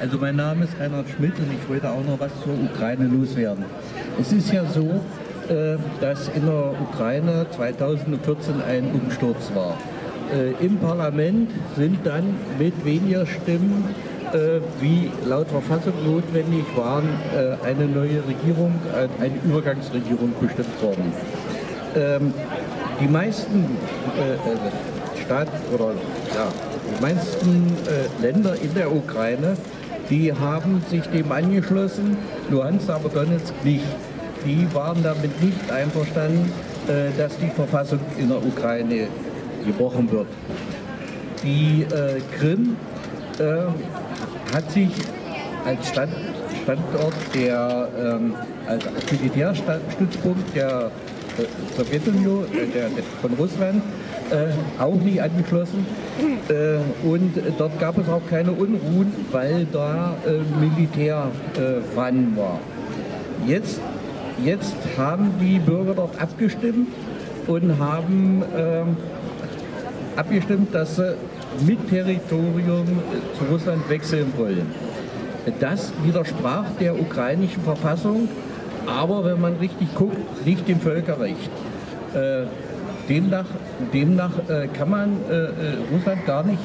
Also mein Name ist Reinhard Schmidt und ich wollte auch noch was zur Ukraine loswerden. Es ist ja so, äh, dass in der Ukraine 2014 ein Umsturz war. Äh, Im Parlament sind dann mit weniger Stimmen, äh, wie laut Verfassung notwendig waren, eine neue Regierung, eine Übergangsregierung bestimmt worden. Ähm, die meisten Staat oder ja, die meisten Länder in der Ukraine, die haben sich dem angeschlossen, Luhansk aber Donetsk nicht die waren damit nicht einverstanden, äh, dass die Verfassung in der Ukraine gebrochen wird. Die äh, Krim äh, hat sich als Stand, Standort der, ähm, als Militärstützpunkt der äh, Sowjetunion, äh, der, der, von Russland, äh, auch nicht angeschlossen. Äh, und dort gab es auch keine Unruhen, weil da äh, Militär äh, vorhanden war. Jetzt Jetzt haben die Bürger dort abgestimmt und haben äh, abgestimmt, dass sie mit Territorium zu Russland wechseln wollen. Das widersprach der ukrainischen Verfassung, aber wenn man richtig guckt, nicht dem Völkerrecht. Demnach, demnach äh, kann man äh, äh, Russland gar nicht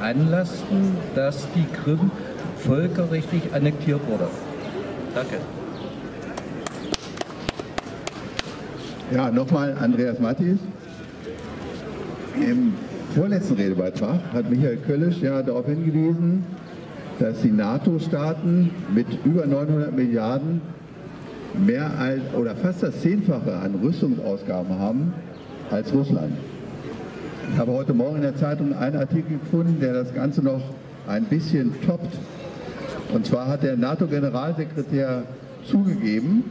anlasten, dass die Krim völkerrechtlich annektiert wurde. Danke. Ja, nochmal Andreas Mattis. Im vorletzten Redebeitrag hat Michael Köllisch ja darauf hingewiesen, dass die NATO-Staaten mit über 900 Milliarden mehr als oder fast das Zehnfache an Rüstungsausgaben haben als Russland. Ich habe heute Morgen in der Zeitung einen Artikel gefunden, der das Ganze noch ein bisschen toppt. Und zwar hat der NATO-Generalsekretär zugegeben,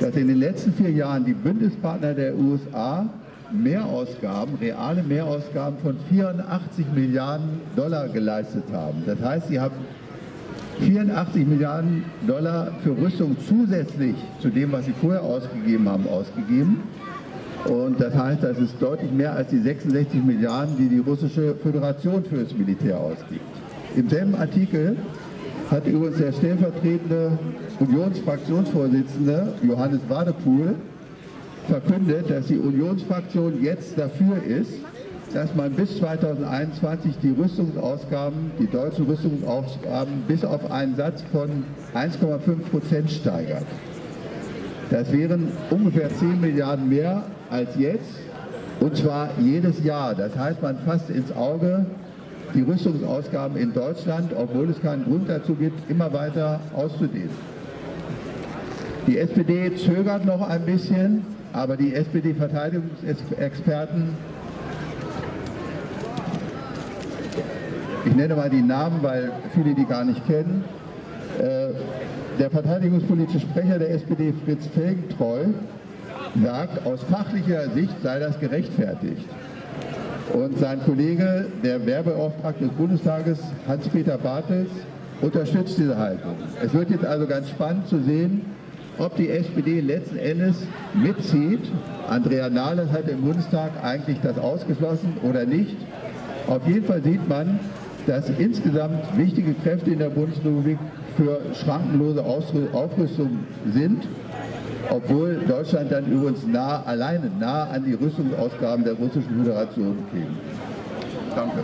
dass in den letzten vier Jahren die Bündnispartner der USA Mehrausgaben, reale Mehrausgaben von 84 Milliarden Dollar geleistet haben. Das heißt, sie haben 84 Milliarden Dollar für Rüstung zusätzlich zu dem, was sie vorher ausgegeben haben, ausgegeben. Und das heißt, das ist deutlich mehr als die 66 Milliarden, die die russische Föderation für das Militär ausgibt. Im selben Artikel hat übrigens der stellvertretende Unionsfraktionsvorsitzende Johannes Wadepool verkündet, dass die Unionsfraktion jetzt dafür ist, dass man bis 2021 die Rüstungsausgaben, die deutschen Rüstungsausgaben bis auf einen Satz von 1,5 Prozent steigert. Das wären ungefähr 10 Milliarden mehr als jetzt und zwar jedes Jahr. Das heißt, man fasst ins Auge, die Rüstungsausgaben in Deutschland, obwohl es keinen Grund dazu gibt, immer weiter auszudehnen. Die SPD zögert noch ein bisschen, aber die SPD-Verteidigungsexperten, ich nenne mal die Namen, weil viele die gar nicht kennen, äh, der verteidigungspolitische Sprecher der SPD, Fritz Felgentreu, sagt, aus fachlicher Sicht sei das gerechtfertigt. Und sein Kollege, der Werbeauftragte des Bundestages, Hans-Peter Bartels, unterstützt diese Haltung. Es wird jetzt also ganz spannend zu sehen, ob die SPD letzten Endes mitzieht. Andrea Nahles hat im Bundestag eigentlich das ausgeschlossen oder nicht. Auf jeden Fall sieht man, dass insgesamt wichtige Kräfte in der Bundesrepublik für schrankenlose Aufrüstung sind obwohl Deutschland dann übrigens nah, alleine nah an die Rüstungsausgaben der Russischen Föderation käme. Danke.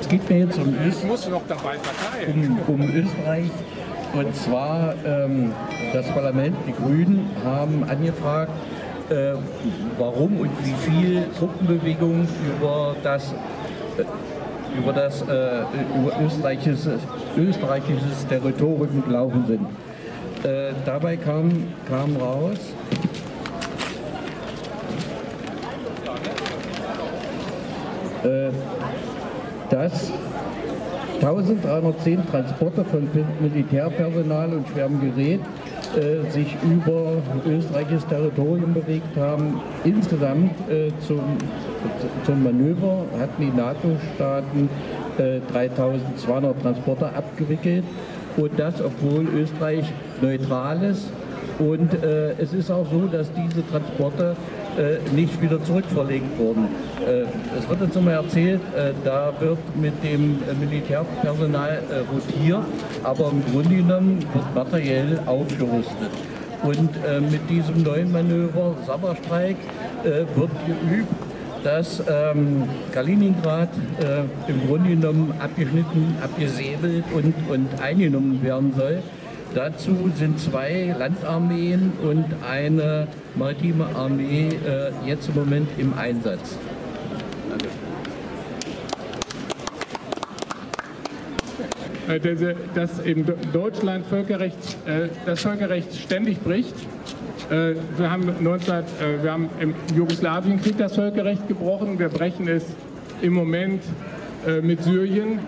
Es geht mir jetzt um, Öst um, um Österreich. Und zwar ähm, das Parlament, die Grünen, haben angefragt, äh, warum und wie viel Truppenbewegungen über das äh, über das äh, über österreichisches, österreichisches Territorium gelaufen sind. Äh, dabei kam, kam raus, äh, dass 1310 Transporter von Militärpersonal und schwerem Gerät äh, sich über österreichisches Territorium bewegt haben. Insgesamt äh, zum, zum Manöver hatten die NATO-Staaten äh, 3200 Transporter abgewickelt und das, obwohl Österreich neutral ist. Und äh, es ist auch so, dass diese Transporte nicht wieder zurückverlegt wurden. es wird uns immer erzählt, da wird mit dem Militärpersonal rotiert, aber im Grunde genommen wird materiell aufgerüstet. Und mit diesem neuen Manöver Sabberstreik wird geübt, dass ähm, Kaliningrad äh, im Grunde genommen abgeschnitten, abgesäbelt und, und eingenommen werden soll. Dazu sind zwei Landarmeen und eine maritime Armee äh, jetzt im Moment im Einsatz. Äh, dass in Deutschland Völkerrecht, äh, das Völkerrecht ständig bricht äh, wir haben, 19, äh, wir haben im Jugoslawienkrieg das Völkerrecht gebrochen. Wir brechen es im Moment äh, mit Syrien.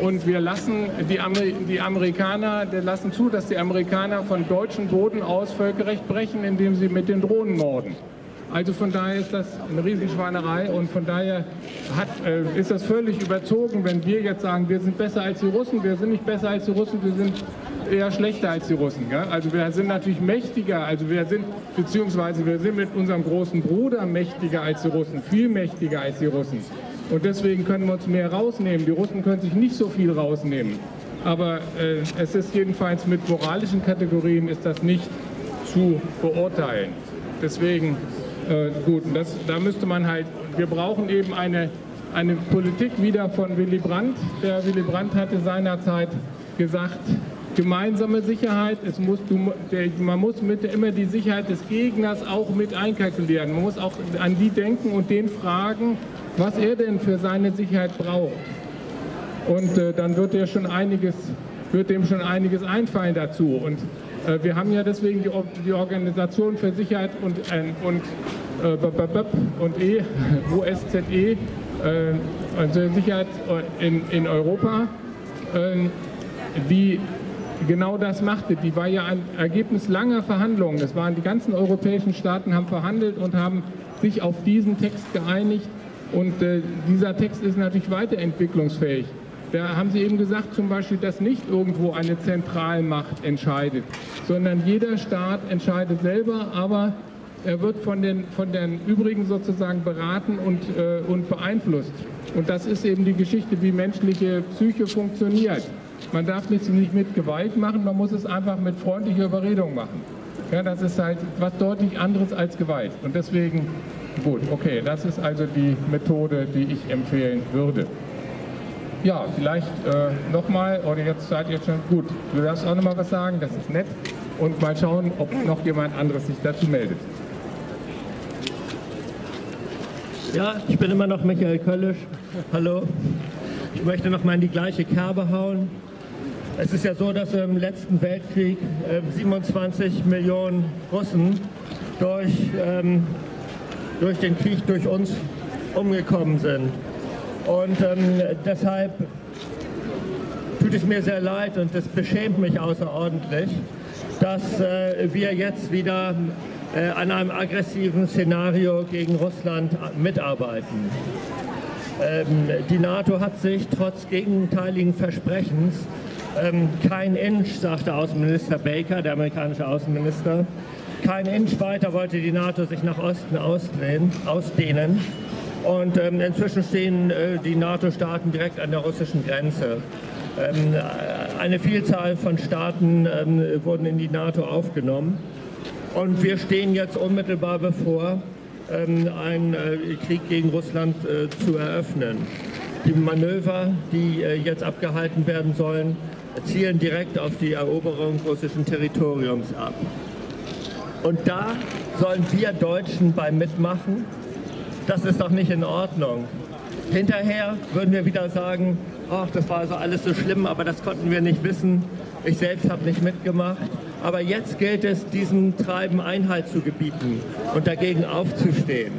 Und wir lassen die, Amer die Amerikaner, lassen zu, dass die Amerikaner von deutschem Boden aus Völkerrecht brechen, indem sie mit den Drohnen morden. Also von daher ist das eine Riesenschweinerei und von daher hat, äh, ist das völlig überzogen, wenn wir jetzt sagen, wir sind besser als die Russen. Wir sind nicht besser als die Russen, wir sind eher schlechter als die Russen. Gell? Also wir sind natürlich mächtiger, also wir sind, beziehungsweise wir sind mit unserem großen Bruder mächtiger als die Russen, viel mächtiger als die Russen. Und deswegen können wir uns mehr rausnehmen. Die Russen können sich nicht so viel rausnehmen. Aber äh, es ist jedenfalls mit moralischen Kategorien ist das nicht zu beurteilen. Deswegen, äh, gut, das, da müsste man halt, wir brauchen eben eine, eine Politik wieder von Willy Brandt. Der Willy Brandt hatte seinerzeit gesagt, gemeinsame Sicherheit. Es muss, du, der, man muss mit, immer die Sicherheit des Gegners auch mit einkalkulieren. Man muss auch an die denken und den fragen, was er denn für seine Sicherheit braucht. Und äh, dann wird, er schon einiges, wird dem schon einiges einfallen dazu. Und äh, wir haben ja deswegen die, die Organisation für Sicherheit und, äh, und, äh, und E, OSZE, äh, also Sicherheit in, in Europa, äh, die genau das machte. Die war ja ein Ergebnis langer Verhandlungen. Das waren die ganzen europäischen Staaten haben verhandelt und haben sich auf diesen Text geeinigt. Und äh, dieser Text ist natürlich weiterentwicklungsfähig. Da haben Sie eben gesagt, zum Beispiel, dass nicht irgendwo eine Zentralmacht entscheidet, sondern jeder Staat entscheidet selber, aber er wird von den, von den übrigen sozusagen beraten und, äh, und beeinflusst. Und das ist eben die Geschichte, wie menschliche Psyche funktioniert. Man darf nichts nicht mit Gewalt machen, man muss es einfach mit freundlicher Überredung machen. Ja, das ist halt was deutlich anderes als Gewalt. Und deswegen, gut, okay, das ist also die Methode, die ich empfehlen würde. Ja, vielleicht äh, nochmal, oder jetzt seid ihr schon gut. Du darfst auch nochmal was sagen, das ist nett. Und mal schauen, ob noch jemand anderes sich dazu meldet. Ja, ich bin immer noch Michael Köllisch. Hallo. Ich möchte noch mal in die gleiche Kerbe hauen. Es ist ja so, dass im letzten Weltkrieg äh, 27 Millionen Russen durch, ähm, durch den Krieg durch uns umgekommen sind. Und ähm, deshalb tut es mir sehr leid und es beschämt mich außerordentlich, dass äh, wir jetzt wieder äh, an einem aggressiven Szenario gegen Russland mitarbeiten. Ähm, die NATO hat sich trotz gegenteiligen Versprechens ähm, kein Inch, sagte Außenminister Baker, der amerikanische Außenminister. Kein Inch weiter wollte die NATO sich nach Osten ausdrehen, ausdehnen. Und ähm, inzwischen stehen äh, die NATO-Staaten direkt an der russischen Grenze. Ähm, eine Vielzahl von Staaten ähm, wurden in die NATO aufgenommen. Und wir stehen jetzt unmittelbar bevor, ähm, einen äh, Krieg gegen Russland äh, zu eröffnen. Die Manöver, die äh, jetzt abgehalten werden sollen, zielen direkt auf die Eroberung russischen Territoriums ab. Und da sollen wir Deutschen beim mitmachen? Das ist doch nicht in Ordnung. Hinterher würden wir wieder sagen, ach, das war also alles so schlimm, aber das konnten wir nicht wissen. Ich selbst habe nicht mitgemacht. Aber jetzt gilt es, diesem Treiben Einhalt zu gebieten und dagegen aufzustehen.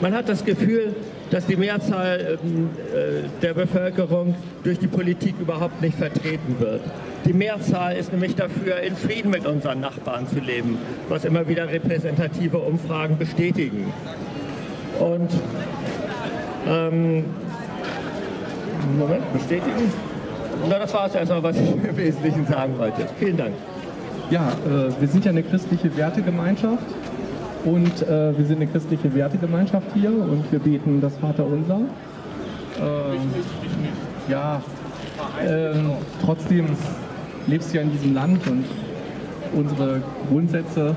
Man hat das Gefühl, dass die Mehrzahl ähm, äh, der Bevölkerung durch die Politik überhaupt nicht vertreten wird. Die Mehrzahl ist nämlich dafür, in Frieden mit unseren Nachbarn zu leben, was immer wieder repräsentative Umfragen bestätigen. Und ähm, Moment, bestätigen? Na, das war es erstmal, was ich im Wesentlichen sagen wollte. Vielen Dank. Ja, äh, wir sind ja eine christliche Wertegemeinschaft Und äh, wir sind eine christliche Wertegemeinschaft hier und wir beten das Vaterunser. Ähm, ja, ähm, trotzdem lebst du ja in diesem Land und unsere Grundsätze.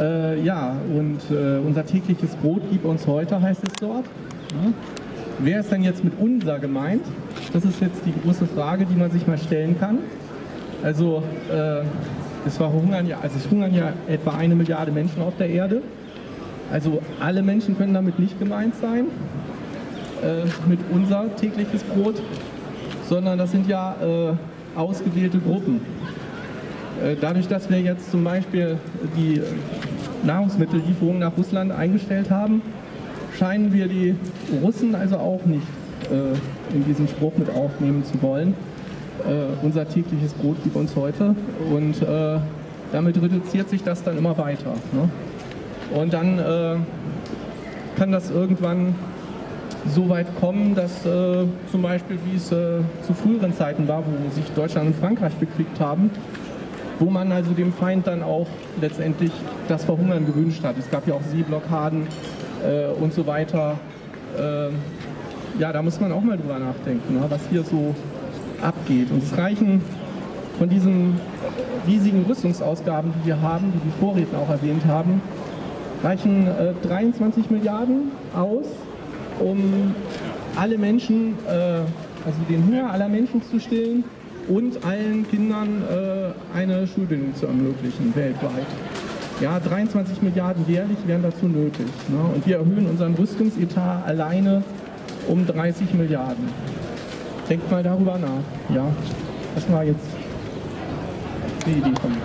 Äh, ja, und äh, unser tägliches Brot gib uns heute, heißt es dort. Ja. Wer ist denn jetzt mit unser gemeint? Das ist jetzt die große Frage, die man sich mal stellen kann. Also äh, es, war hungern ja, also es hungern ja etwa eine Milliarde Menschen auf der Erde. Also alle Menschen können damit nicht gemeint sein, äh, mit unser tägliches Brot, sondern das sind ja äh, ausgewählte Gruppen. Äh, dadurch, dass wir jetzt zum Beispiel die Nahrungsmittellieferungen nach Russland eingestellt haben, scheinen wir die Russen also auch nicht äh, in diesen Spruch mit aufnehmen zu wollen. Äh, unser tägliches Brot gibt uns heute und äh, damit reduziert sich das dann immer weiter. Ne? Und dann äh, kann das irgendwann so weit kommen, dass äh, zum Beispiel, wie es äh, zu früheren Zeiten war, wo sich Deutschland und Frankreich bekriegt haben, wo man also dem Feind dann auch letztendlich das Verhungern gewünscht hat. Es gab ja auch Seeblockaden äh, und so weiter. Äh, ja, da muss man auch mal drüber nachdenken, ne, was hier so abgeht. Und es reichen von diesen riesigen Rüstungsausgaben, die wir haben, die die Vorredner auch erwähnt haben, reichen äh, 23 Milliarden aus, um alle Menschen, äh, also den Hunger aller Menschen zu stillen und allen Kindern äh, eine Schulbildung zu ermöglichen, weltweit. Ja, 23 Milliarden jährlich wären dazu nötig. Ne? Und wir erhöhen unseren Rüstungsetat alleine um 30 Milliarden. Denkt mal darüber nach. Ja, das war jetzt die Idee von mir.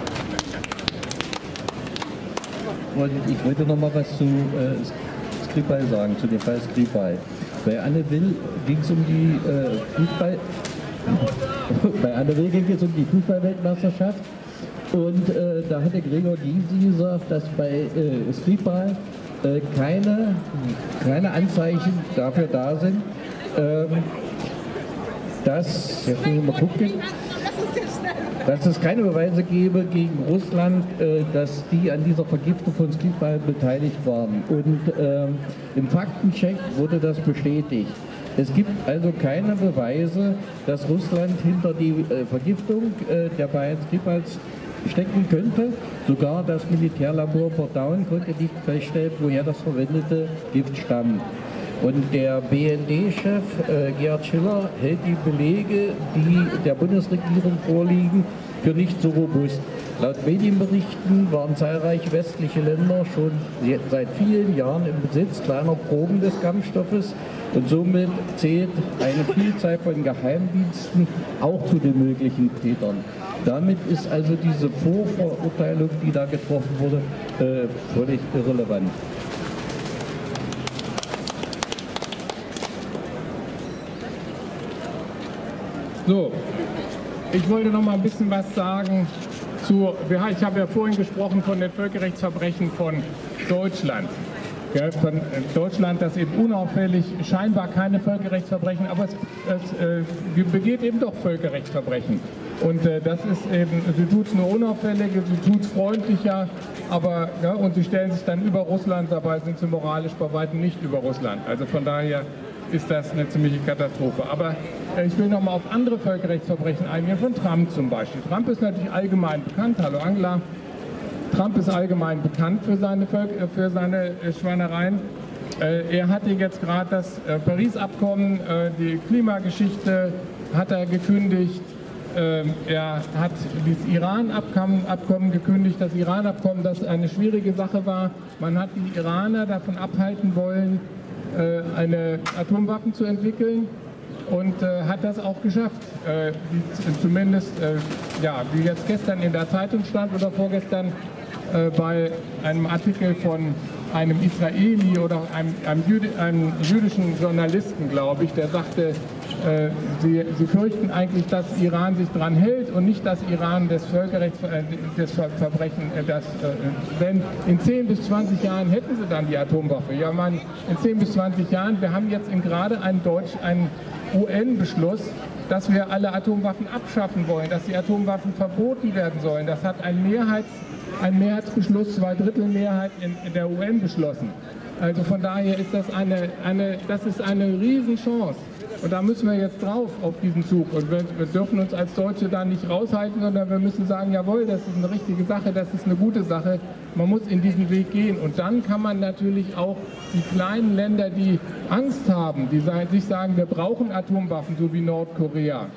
Und ich wollte noch mal was zu äh, Skripal sagen, zu dem Fall Skripal. Bei Anne Will ging es um die äh, Fußball... Bei Anne Will ging es um die Fußballweltmeisterschaft und äh, da hatte Gregor Gysi gesagt, dass bei äh, Skripal äh, keine, keine Anzeichen dafür da sind, ähm, dass, jetzt müssen wir mal gucken, dass es keine Beweise gäbe gegen Russland, äh, dass die an dieser Vergiftung von Skripal beteiligt waren. Und ähm, im Faktencheck wurde das bestätigt. Es gibt also keine Beweise, dass Russland hinter die äh, Vergiftung äh, der beiden Skripals stecken könnte. Sogar das Militärlabor Portaun konnte nicht feststellen, woher das verwendete Gift stammt. Und der BND-Chef äh, Gerhard Schiller hält die Belege, die der Bundesregierung vorliegen, für nicht so robust. Laut Medienberichten waren zahlreiche westliche Länder schon seit vielen Jahren im Besitz kleiner Proben des Kampfstoffes und somit zählt eine Vielzahl von Geheimdiensten auch zu den möglichen Tätern. Damit ist also diese Vorverurteilung, die da getroffen wurde, äh, völlig irrelevant. So, ich wollte noch mal ein bisschen was sagen zu, ich habe ja vorhin gesprochen von den Völkerrechtsverbrechen von Deutschland. Von äh, Deutschland, das eben unauffällig, scheinbar keine Völkerrechtsverbrechen, aber es, es äh, begeht eben doch Völkerrechtsverbrechen. Und äh, das ist eben, sie tut es nur unauffällig, sie tut es freundlicher, aber, ja, und sie stellen sich dann über Russland, dabei sind sie moralisch bei weitem nicht über Russland. Also von daher ist das eine ziemliche Katastrophe. Aber äh, ich will noch mal auf andere Völkerrechtsverbrechen eingehen, von Trump zum Beispiel. Trump ist natürlich allgemein bekannt, hallo Angela. Trump ist allgemein bekannt für seine, Völk äh, für seine äh, Schweinereien. Er hatte jetzt gerade das Paris-Abkommen, die Klimageschichte hat er gekündigt. Ähm, er hat das Iran-Abkommen gekündigt, das Iran-Abkommen, das eine schwierige Sache war. Man hat die Iraner davon abhalten wollen, eine Atomwaffen zu entwickeln und äh, hat das auch geschafft. Äh, zumindest, äh, ja, wie jetzt gestern in der Zeitung stand oder vorgestern äh, bei einem Artikel von einem Israeli oder einem, einem, Jüdi, einem jüdischen Journalisten, glaube ich, der sagte, äh, sie, sie, fürchten eigentlich, dass Iran sich daran hält und nicht, dass Iran das Völkerrechts, äh, das äh, das, äh, denn in 10 bis 20 Jahren hätten sie dann die Atomwaffe. Ja, man, in 10 bis 20 Jahren, wir haben jetzt gerade einen, einen UN-Beschluss, dass wir alle Atomwaffen abschaffen wollen, dass die Atomwaffen verboten werden sollen. Das hat ein Mehrheits ein Mehrheitsbeschluss, zwei Drittel Mehrheit in, in der UN beschlossen. Also von daher ist das eine, eine, das ist eine Riesenchance. Und da müssen wir jetzt drauf auf diesen Zug. Und wir, wir, dürfen uns als Deutsche da nicht raushalten, sondern wir müssen sagen, jawohl, das ist eine richtige Sache, das ist eine gute Sache. Man muss in diesen Weg gehen. Und dann kann man natürlich auch die kleinen Länder, die Angst haben, die sich sagen, wir brauchen Atomwaffen, so wie Nordkorea.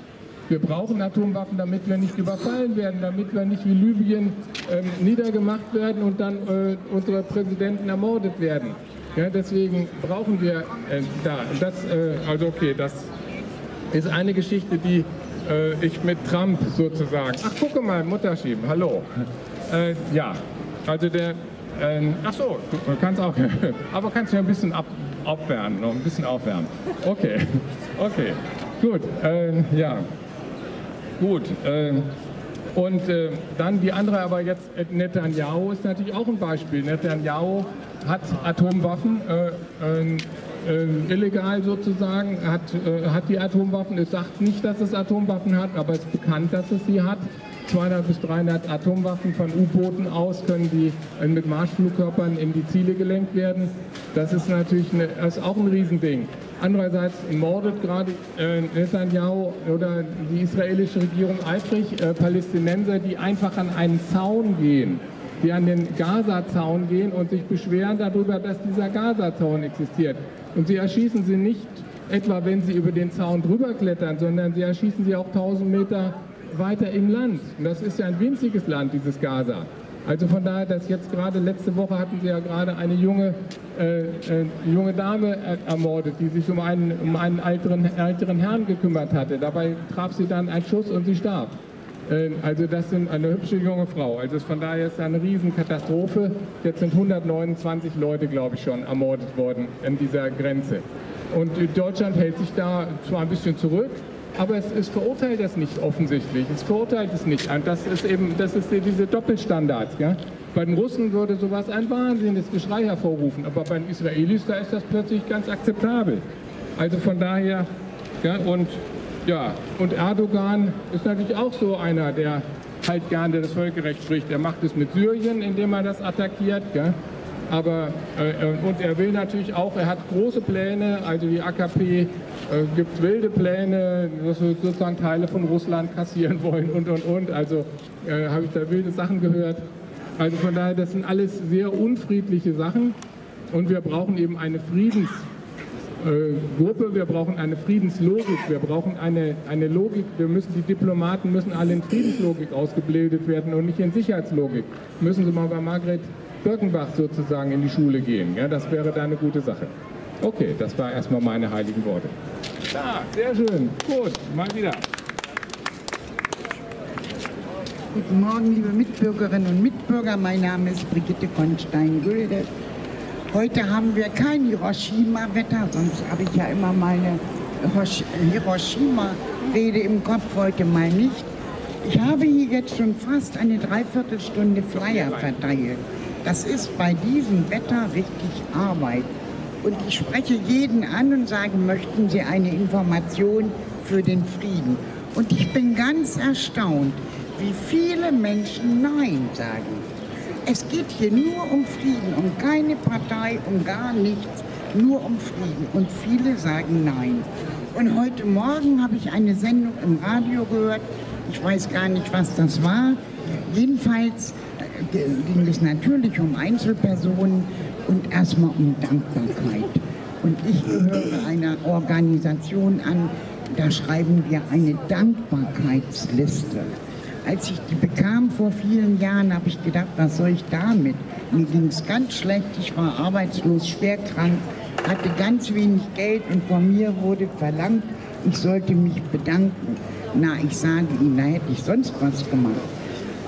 Wir brauchen Atomwaffen, damit wir nicht überfallen werden, damit wir nicht wie Libyen äh, niedergemacht werden und dann äh, unsere Präsidenten ermordet werden. Ja, deswegen brauchen wir äh, da, das, äh, also okay, das ist eine Geschichte, die äh, ich mit Trump sozusagen, ach gucke mal, Mutter schieben, hallo. Äh, ja, also der, ähm, ach so, du kannst auch, aber kannst du ein bisschen ab, abwärmen, noch ein bisschen aufwärmen. Okay, okay, gut, äh, ja, gut. Äh, und äh, dann die andere, aber jetzt Netanyahu ist natürlich auch ein Beispiel. Netanyahu hat Atomwaffen, äh, äh, äh, illegal sozusagen, hat, hat die Atomwaffen. Es sagt nicht, dass es Atomwaffen hat, aber es ist bekannt, dass es sie hat. 200 bis 300 Atomwaffen von U-Booten aus können die mit Marschflugkörpern in die Ziele gelenkt werden. Das ist natürlich eine, das ist auch ein Riesending. Andererseits mordet gerade äh, Netanyahu oder die israelische Regierung eifrig äh, Palästinenser, die einfach an einen Zaun gehen die an den Gaza-Zaun gehen und sich beschweren darüber, dass dieser Gaza-Zaun existiert. Und sie erschießen sie nicht etwa, wenn sie über den Zaun drüber klettern, sondern sie erschießen sie auch 1000 Meter weiter im Land. Und das ist ja ein winziges Land, dieses Gaza. Also von daher, dass jetzt gerade letzte Woche hatten sie ja gerade eine junge, äh, äh, junge Dame ermordet, die sich um einen, um einen älteren, älteren Herrn gekümmert hatte. Dabei traf sie dann ein Schuss und sie starb. Ähm, also das sind eine hübsche junge Frau. Also von daher ist es eine Riesenkatastrophe. Jetzt sind 129 Leute, glaube ich, schon ermordet worden an dieser Grenze. Und Deutschland hält sich da zwar ein bisschen zurück, aber es, es verurteilt das nicht offensichtlich. Es verurteilt es nicht. Und das ist eben, das ist diese Doppelstandards. Gell? Bei den Russen würde sowas ein wahnsinniges Geschrei hervorrufen, aber bei den Israelis, da ist das plötzlich ganz akzeptabel. Also von daher, ja, und ja, und Erdogan ist natürlich auch so einer, der halt gerne das Völkerrecht spricht. Er macht es mit Syrien, indem er das attackiert. Gell? Aber, äh, und er will natürlich auch, er hat große Pläne, also die AKP äh, gibt wilde Pläne, dass wir sozusagen Teile von Russland kassieren wollen und, und, und. Also äh, habe ich da wilde Sachen gehört. Also von daher, das sind alles sehr unfriedliche Sachen und wir brauchen eben eine Friedens- äh, Gruppe, wir brauchen eine Friedenslogik, wir brauchen eine, eine Logik, wir müssen, die Diplomaten müssen alle in Friedenslogik ausgebildet werden und nicht in Sicherheitslogik. Müssen Sie mal bei Margret Birkenbach sozusagen in die Schule gehen, ja, das wäre da eine gute Sache. Okay, das war erstmal meine heiligen Worte. Ja, sehr schön, gut, mal wieder. Guten Morgen, liebe Mitbürgerinnen und Mitbürger. Mein Name ist Brigitte Konstein-Gülde. Heute haben wir kein Hiroshima-Wetter, sonst habe ich ja immer meine Hiroshima-Rede im Kopf, heute mal nicht. Ich habe hier jetzt schon fast eine Dreiviertelstunde Flyer verteilt. Das ist bei diesem Wetter richtig Arbeit. Und ich spreche jeden an und sage, möchten Sie eine Information für den Frieden? Und ich bin ganz erstaunt, wie viele Menschen Nein sagen. Es geht hier nur um Frieden, um keine Partei, um gar nichts, nur um Frieden. Und viele sagen Nein. Und heute Morgen habe ich eine Sendung im Radio gehört. Ich weiß gar nicht, was das war. Jedenfalls äh, ging es natürlich um Einzelpersonen und erstmal um Dankbarkeit. Und ich gehöre einer Organisation an, da schreiben wir eine Dankbarkeitsliste. Als ich die bekam vor vielen Jahren, habe ich gedacht, was soll ich damit? Mir ging es ganz schlecht, ich war arbeitslos, schwer krank, hatte ganz wenig Geld und von mir wurde verlangt, ich sollte mich bedanken. Na, ich sage Ihnen, da hätte ich sonst was gemacht.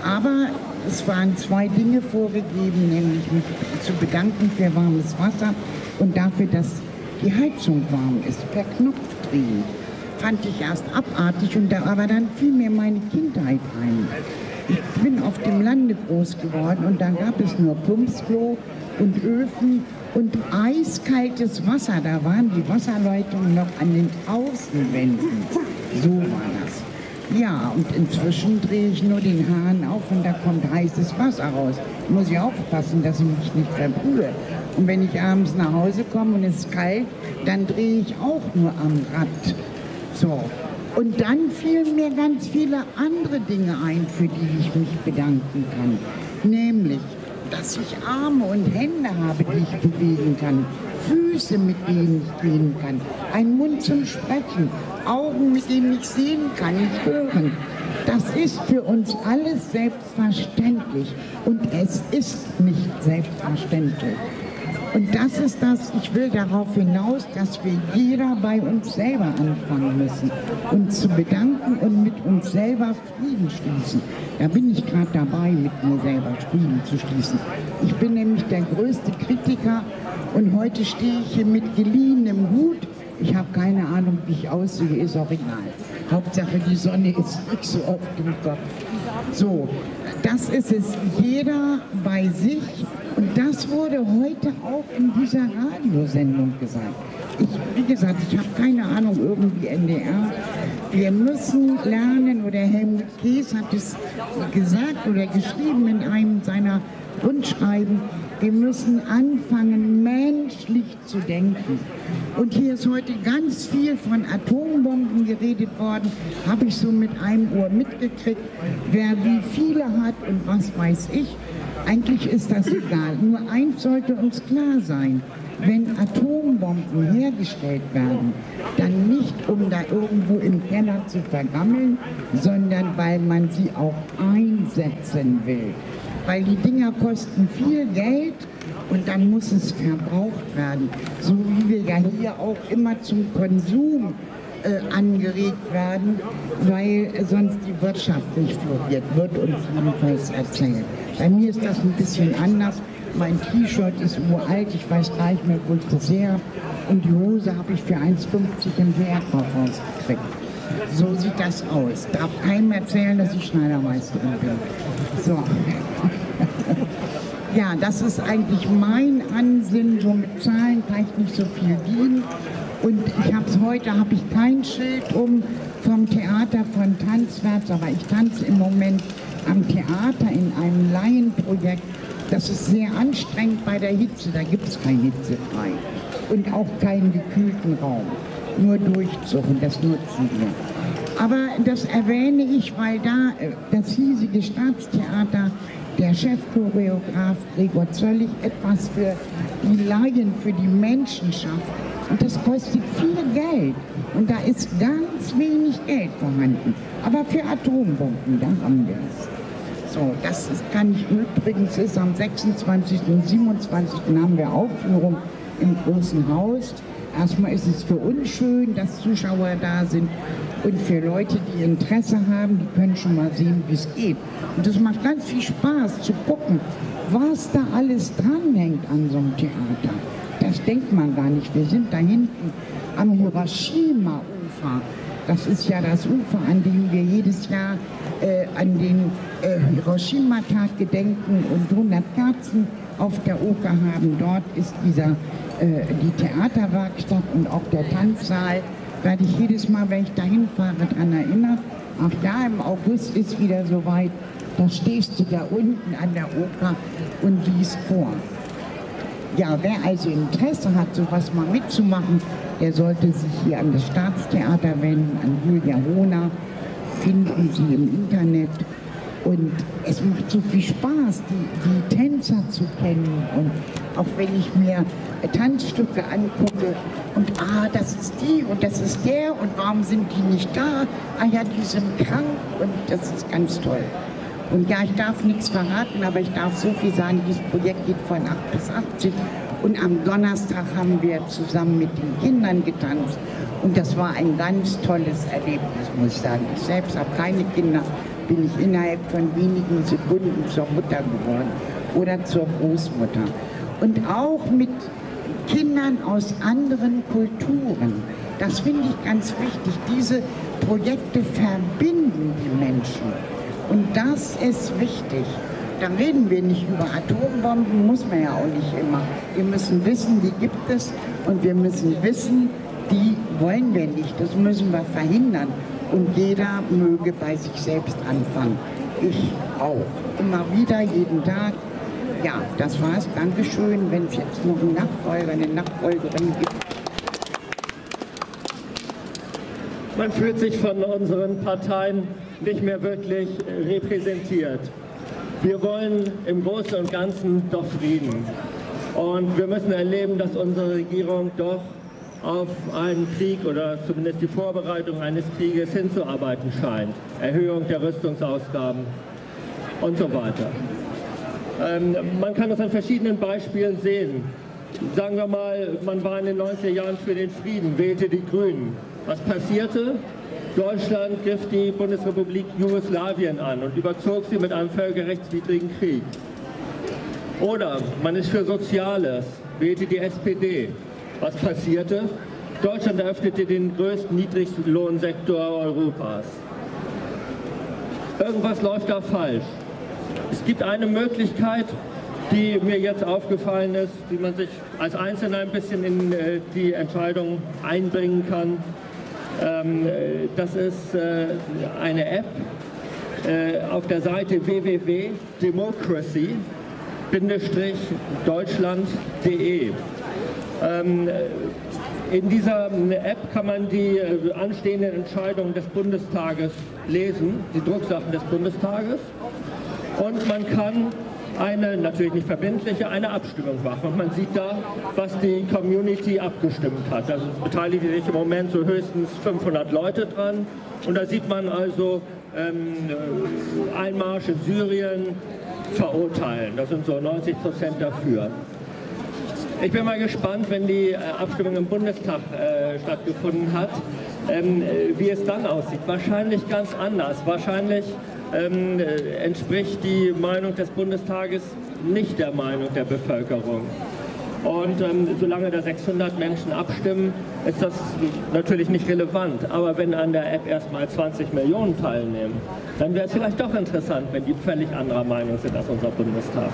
Aber es waren zwei Dinge vorgegeben, nämlich mich zu bedanken für warmes Wasser und dafür, dass die Heizung warm ist, per Knopf drehen fand ich erst abartig und da aber dann fiel mir meine Kindheit ein. Ich bin auf dem Lande groß geworden und da gab es nur Pumpsklo und Öfen und eiskaltes Wasser. Da waren die Wasserleitungen noch an den Außenwänden. So war das. Ja, und inzwischen drehe ich nur den Hahn auf und da kommt heißes Wasser raus. Muss ich aufpassen, dass ich mich nicht verbrühe. Und wenn ich abends nach Hause komme und es ist kalt, dann drehe ich auch nur am Rad. So. Und dann fielen mir ganz viele andere Dinge ein, für die ich mich bedanken kann. Nämlich, dass ich Arme und Hände habe, die ich bewegen kann, Füße, mit denen ich gehen kann, einen Mund zum Sprechen, Augen, mit denen ich sehen kann, ich hören. Das ist für uns alles selbstverständlich und es ist nicht selbstverständlich. Und das ist das, ich will darauf hinaus, dass wir jeder bei uns selber anfangen müssen, uns zu bedanken und mit uns selber Frieden schließen. Da bin ich gerade dabei, mit mir selber Frieden zu schließen. Ich bin nämlich der größte Kritiker und heute stehe ich hier mit geliehenem Hut. Ich habe keine Ahnung, wie ich aussehe, ist auch egal. Hauptsache, die Sonne ist nicht so oft im Kopf. So, das ist es. Jeder bei sich und das wurde heute auch in dieser Radiosendung gesagt. Ich, wie gesagt, ich habe keine Ahnung, irgendwie NDR. Wir müssen lernen, oder Helmut Kies hat es gesagt oder geschrieben in einem seiner Rundschreiben, wir müssen anfangen, menschlich zu denken. Und hier ist heute ganz viel von Atombomben geredet worden, habe ich so mit einem Ohr mitgekriegt, wer wie viele hat und was weiß ich. Eigentlich ist das egal. Nur eins sollte uns klar sein. Wenn Atombomben hergestellt werden, dann nicht, um da irgendwo im Keller zu vergammeln, sondern weil man sie auch einsetzen will. Weil die Dinger kosten viel Geld und dann muss es verbraucht werden. So wie wir ja hier auch immer zum Konsum äh, angeregt werden, weil sonst die Wirtschaft nicht floriert, wird uns jedenfalls erzählt. Bei mir ist das ein bisschen anders. Mein T-Shirt ist uralt, ich weiß gar nicht mehr, wo ich das her Und die Hose habe ich für 1,50 im Verkauf rausgekriegt. So sieht das aus. Darf keinem erzählen, dass ich Schneidermeisterin bin. So. ja, das ist eigentlich mein Ansinnen. So mit Zahlen kann ich nicht so viel dienen. Und ich habe es heute, habe ich kein Schild um vom Theater von Tanzwärts, aber ich tanze im Moment am Theater in einem Laienprojekt. Das ist sehr anstrengend bei der Hitze, da gibt es kein hitzefrei und auch keinen gekühlten Raum. Nur Durchzug und das nutzen wir. Aber das erwähne ich, weil da äh, das hiesige Staatstheater, der Chefchoreograf Gregor Zöllig etwas für die Laien, für die Menschen schafft. Und das kostet viel Geld. Und da ist ganz wenig Geld vorhanden. Aber für Atombomben, da haben wir es. So, das kann ich übrigens, ist am 26. und 27. haben wir Aufführung im großen Haus. Erstmal ist es für uns schön, dass Zuschauer da sind und für Leute, die Interesse haben, die können schon mal sehen, wie es geht. Und es macht ganz viel Spaß zu gucken, was da alles dranhängt an so einem Theater. Das denkt man gar nicht. Wir sind da hinten am Hiroshima-Ufer. Das ist ja das Ufer, an dem wir jedes Jahr äh, an den äh, Hiroshima-Tag gedenken und 100 Kerzen auf der Oker haben. Dort ist dieser, äh, die Theaterwerkstatt und auch der Tanzsaal. Werde ich jedes Mal, wenn ich dahin fahre, daran erinnert. Ach ja, im August ist wieder soweit. Da stehst du da unten an der Oper und liest vor. Ja, wer also Interesse hat, sowas mal mitzumachen, der sollte sich hier an das Staatstheater wenden, an Julia Hohner, finden Sie im Internet. Und es macht so viel Spaß, die, die Tänzer zu kennen. Und auch wenn ich mir Tanzstücke angucke und ah, das ist die und das ist der und warum sind die nicht da? Ah ja, die sind krank und das ist ganz toll. Und ja, ich darf nichts verraten, aber ich darf so viel sagen, dieses Projekt geht von 8 bis 80. Und am Donnerstag haben wir zusammen mit den Kindern getanzt. Und das war ein ganz tolles Erlebnis, muss ich sagen. Ich selbst habe keine Kinder, bin ich innerhalb von wenigen Sekunden zur Mutter geworden oder zur Großmutter. Und auch mit Kindern aus anderen Kulturen. Das finde ich ganz wichtig. Diese Projekte verbinden die Menschen. Und das ist wichtig. Da reden wir nicht über Atombomben, muss man ja auch nicht immer. Wir müssen wissen, die gibt es und wir müssen wissen, die wollen wir nicht. Das müssen wir verhindern. Und jeder möge bei sich selbst anfangen. Ich auch. Immer wieder, jeden Tag. Ja, das war's. Dankeschön. Wenn es jetzt noch einen Nachfolger, eine Nachfolgerin gibt. Man fühlt sich von unseren Parteien nicht mehr wirklich repräsentiert. Wir wollen im Großen und Ganzen doch Frieden. Und wir müssen erleben, dass unsere Regierung doch auf einen Krieg oder zumindest die Vorbereitung eines Krieges hinzuarbeiten scheint. Erhöhung der Rüstungsausgaben und so weiter. Ähm, man kann das an verschiedenen Beispielen sehen. Sagen wir mal, man war in den 90er Jahren für den Frieden, wählte die Grünen. Was passierte? Deutschland griff die Bundesrepublik Jugoslawien an und überzog sie mit einem völkerrechtswidrigen Krieg. Oder man ist für Soziales, wählte die SPD. Was passierte? Deutschland eröffnete den größten Niedriglohnsektor Europas. Irgendwas läuft da falsch. Es gibt eine Möglichkeit, die mir jetzt aufgefallen ist, wie man sich als Einzelner ein bisschen in äh, die Entscheidung einbringen kann. Ähm, das ist äh, eine App äh, auf der Seite www.democracy-deutschland.de. Ähm, in dieser App kann man die äh, anstehenden Entscheidungen des Bundestages lesen, die Drucksachen des Bundestages. Und man kann eine, natürlich nicht verbindliche, eine Abstimmung machen. Und man sieht da, was die Community abgestimmt hat. Also beteiligen sich im Moment so höchstens 500 Leute dran. Und da sieht man also ähm, äh, Einmarsch in Syrien verurteilen. Das sind so 90 Prozent dafür. Ich bin mal gespannt, wenn die äh, Abstimmung im Bundestag äh, stattgefunden hat, ähm, äh, wie es dann aussieht. Wahrscheinlich ganz anders. Wahrscheinlich ähm, äh, entspricht die Meinung des Bundestages nicht der Meinung der Bevölkerung. Und ähm, solange da 600 Menschen abstimmen, ist das natürlich nicht relevant. Aber wenn an der App erstmal 20 Millionen teilnehmen, dann wäre es vielleicht doch interessant, wenn die völlig anderer Meinung sind als unser Bundestag.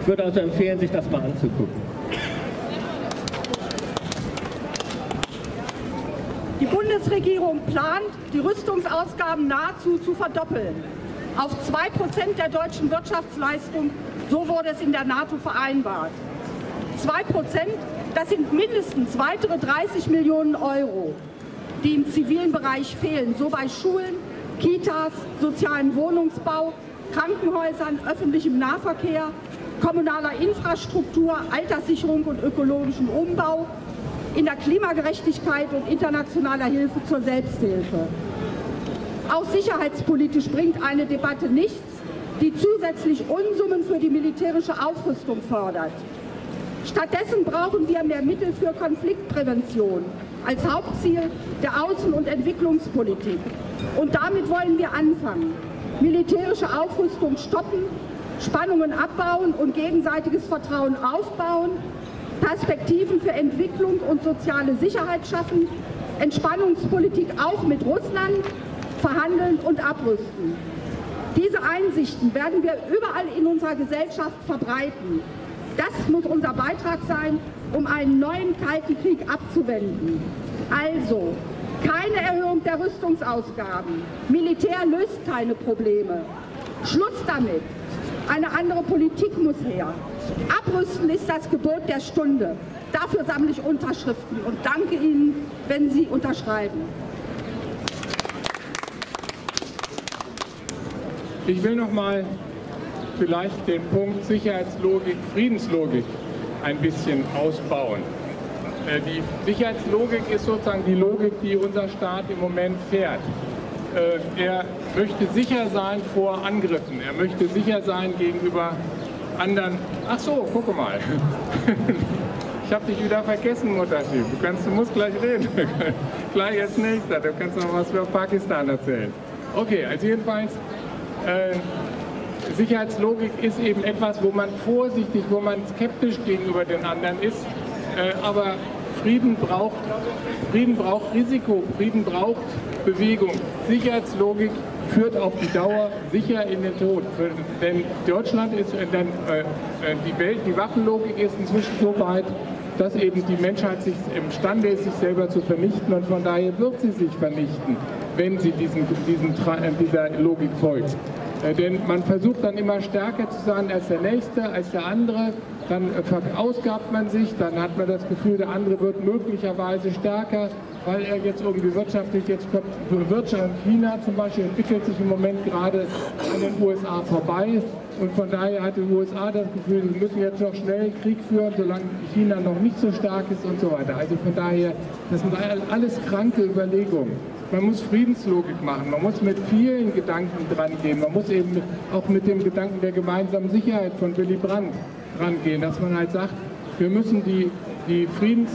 Ich würde also empfehlen, sich das mal anzugucken. Die Bundesregierung plant, die Rüstungsausgaben nahezu zu verdoppeln auf 2% der deutschen Wirtschaftsleistung. So wurde es in der NATO vereinbart. 2%, das sind mindestens weitere 30 Millionen Euro, die im zivilen Bereich fehlen, so bei Schulen, Kitas, sozialen Wohnungsbau, Krankenhäusern, öffentlichem Nahverkehr, kommunaler Infrastruktur, Alterssicherung und ökologischem Umbau, in der Klimagerechtigkeit und internationaler Hilfe zur Selbsthilfe. Auch sicherheitspolitisch bringt eine Debatte nichts, die zusätzlich Unsummen für die militärische Aufrüstung fordert. Stattdessen brauchen wir mehr Mittel für Konfliktprävention als Hauptziel der Außen- und Entwicklungspolitik. Und damit wollen wir anfangen. Militärische Aufrüstung stoppen, Spannungen abbauen und gegenseitiges Vertrauen aufbauen, Perspektiven für Entwicklung und soziale Sicherheit schaffen, Entspannungspolitik auch mit Russland verhandeln und abrüsten. Diese Einsichten werden wir überall in unserer Gesellschaft verbreiten. Das muss unser Beitrag sein, um einen neuen Kalten Krieg abzuwenden. Also, keine Erhöhung der Rüstungsausgaben. Militär löst keine Probleme. Schluss damit. Eine andere Politik muss her. Abrüsten ist das Gebot der Stunde. Dafür sammle ich Unterschriften und danke Ihnen, wenn Sie unterschreiben. Ich will noch mal vielleicht den Punkt Sicherheitslogik, Friedenslogik ein bisschen ausbauen. Äh, die Sicherheitslogik ist sozusagen die Logik, die unser Staat im Moment fährt. Äh, er möchte sicher sein vor Angriffen. Er möchte sicher sein gegenüber anderen. Ach so, gucke mal. Ich habe dich wieder vergessen, Mutterchen. Du, kannst, du musst gleich reden. gleich jetzt nächster. Du kannst noch was über Pakistan erzählen. Okay, also jedenfalls Sicherheitslogik ist eben etwas, wo man vorsichtig, wo man skeptisch gegenüber den anderen ist. Äh, aber Frieden braucht, Frieden braucht Risiko, Frieden braucht Bewegung. Sicherheitslogik führt auf die Dauer sicher in den Tod. Denn Deutschland ist, äh, denn, äh, äh, die Welt, die Waffenlogik ist inzwischen so weit, dass eben die Menschheit sich imstande ist, sich selber zu vernichten und von daher wird sie sich vernichten. Wenn sie diesen, diesen, äh, dieser Logik folgt. Äh, denn man versucht dann immer stärker zu sein als der Nächste, als der andere. Dann äh, verausgabt man sich, dann hat man das Gefühl, der andere wird möglicherweise stärker, weil er jetzt irgendwie wirtschaftlich jetzt kommt. Wirtschaft China zum Beispiel entwickelt sich im Moment gerade an den USA vorbei. Und von daher hat die USA das Gefühl, sie müssen jetzt noch schnell Krieg führen, solange China noch nicht so stark ist und so weiter. Also von daher, das sind alles kranke Überlegungen. Man muss Friedenslogik machen, man muss mit vielen Gedanken dran gehen, man muss eben auch mit dem Gedanken der gemeinsamen Sicherheit von Willy Brandt rangehen, dass man halt sagt, wir müssen die, die Friedens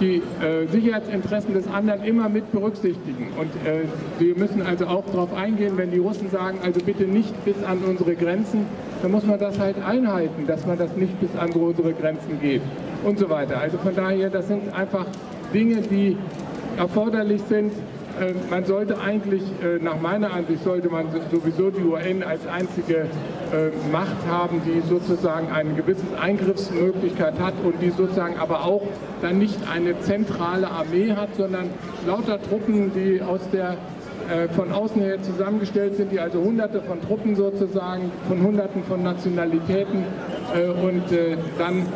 die äh, Sicherheitsinteressen des anderen immer mit berücksichtigen. Und äh, wir müssen also auch darauf eingehen, wenn die Russen sagen, also bitte nicht bis an unsere Grenzen, dann muss man das halt einhalten, dass man das nicht bis an unsere Grenzen geht und so weiter. Also von daher, das sind einfach Dinge, die erforderlich sind, man sollte eigentlich, äh, nach meiner Ansicht, sollte man sowieso die UN als einzige äh, Macht haben, die sozusagen eine gewisse Eingriffsmöglichkeit hat und die sozusagen aber auch dann nicht eine zentrale Armee hat, sondern lauter Truppen, die aus der von außen her zusammengestellt sind, die also hunderte von Truppen sozusagen, von hunderten von Nationalitäten und dann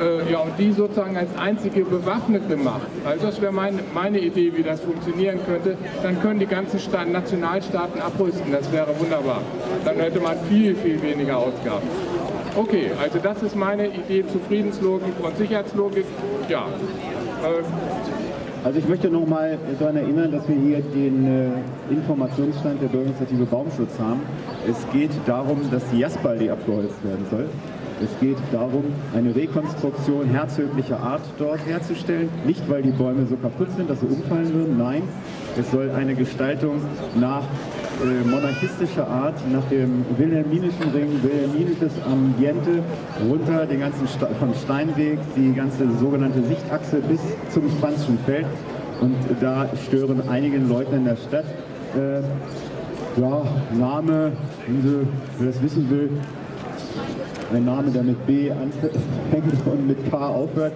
äh, ja, und die sozusagen als einzige Bewaffnete macht. Also das wäre meine, meine Idee, wie das funktionieren könnte. Dann können die ganzen Staaten, Nationalstaaten abrüsten, das wäre wunderbar. Dann hätte man viel, viel weniger Ausgaben. Okay, also das ist meine Idee zu Friedenslogik und Sicherheitslogik. Ja. Äh, also ich möchte noch mal daran erinnern, dass wir hier den äh, Informationsstand der Bürgerinitiative Baumschutz haben. Es geht darum, dass die Jasperallee abgeholzt werden soll. Es geht darum, eine Rekonstruktion herzöglicher Art dort herzustellen. Nicht, weil die Bäume so kaputt sind, dass sie umfallen würden. Nein, es soll eine Gestaltung nach äh, monarchistischer Art, nach dem wilhelminischen Ring, wilhelminisches Ambiente, runter den ganzen Sta vom Steinweg, die ganze sogenannte Sichtachse bis zum Franzschen Feld. Und da stören einigen Leuten in der Stadt äh, ja, Name, wenn sie, wer das wissen will, ein Name, der mit B anfängt und mit K aufhört,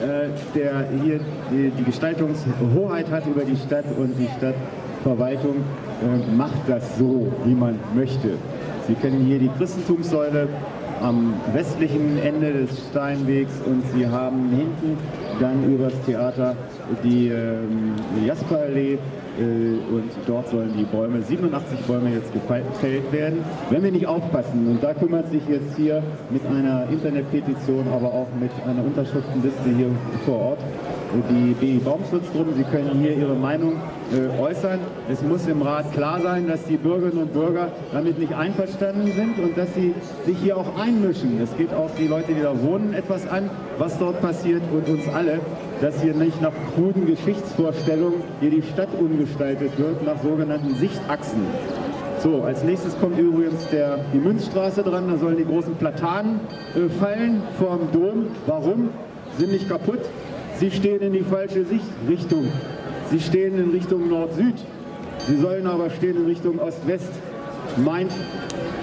äh, der hier die, die, Gestaltungshoheit hat über die Stadt und die Stadtverwaltung äh, macht das so, wie man möchte. Sie kennen hier die Christentumssäule am westlichen Ende des Steinwegs und Sie haben hinten dann übers Theater die ähm, Jasperallee und dort sollen die Bäume, 87 Bäume jetzt gefällt werden. Wenn wir nicht aufpassen, und da kümmert sich jetzt hier mit einer Internetpetition, aber auch mit einer Unterschriftenliste hier vor Ort die BI Baumschutz drum. Sie können hier Ihre Meinung äh, äußern. Es muss im Rat klar sein, dass die Bürgerinnen und Bürger damit nicht einverstanden sind und dass sie sich hier auch einmischen. Es geht auch die Leute, die da wohnen, etwas an, was dort passiert und uns alle, dass hier nicht nach kruden Geschichtsvorstellungen hier die Stadt umgestaltet wird, nach sogenannten Sichtachsen. So, als nächstes kommt übrigens der, die Münzstraße dran, da sollen die großen Platanen äh, fallen vorm Dom. Warum? Sind nicht kaputt, Sie stehen in die falsche Sichtrichtung. Sie stehen in Richtung Nord-Süd. Sie sollen aber stehen in Richtung Ost-West. Meint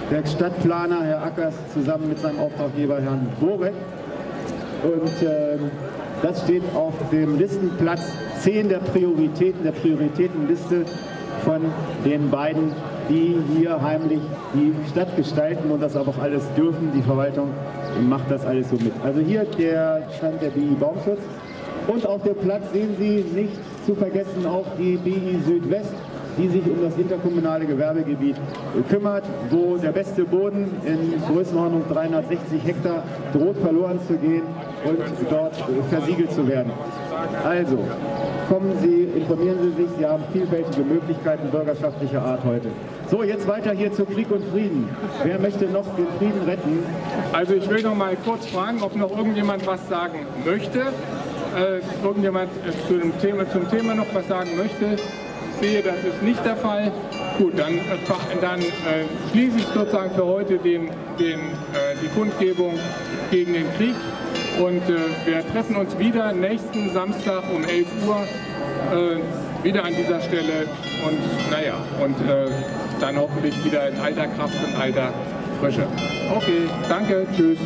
der Stadtplaner Herr Ackers zusammen mit seinem Auftraggeber Herrn Borek. Und äh, das steht auf dem Listenplatz 10 der Prioritäten, der Prioritätenliste von den beiden, die hier heimlich die Stadt gestalten und das auch alles dürfen. Die Verwaltung macht das alles so mit. Also hier der Stand der BI Baumschutz. Und auf dem Platz sehen Sie nicht zu vergessen auch die BI Südwest, die sich um das interkommunale Gewerbegebiet kümmert, wo der beste Boden in Größenordnung 360 Hektar droht verloren zu gehen und dort versiegelt zu werden. Also, kommen Sie, informieren Sie sich, Sie haben vielfältige Möglichkeiten bürgerschaftlicher Art heute. So, jetzt weiter hier zu Krieg und Frieden. Wer möchte noch den Frieden retten? Also ich will noch mal kurz fragen, ob noch irgendjemand was sagen möchte äh, irgendjemand äh, zu dem Thema, zum Thema noch was sagen möchte. Ich sehe, das ist nicht der Fall. Gut, dann, äh, dann äh, schließe ich sozusagen für heute den, den, äh, die Kundgebung gegen den Krieg. Und äh, wir treffen uns wieder nächsten Samstag um 11 Uhr wieder an dieser Stelle. Und naja, und dann hoffentlich wieder in alter Kraft und alter Frische. Okay, danke, tschüss.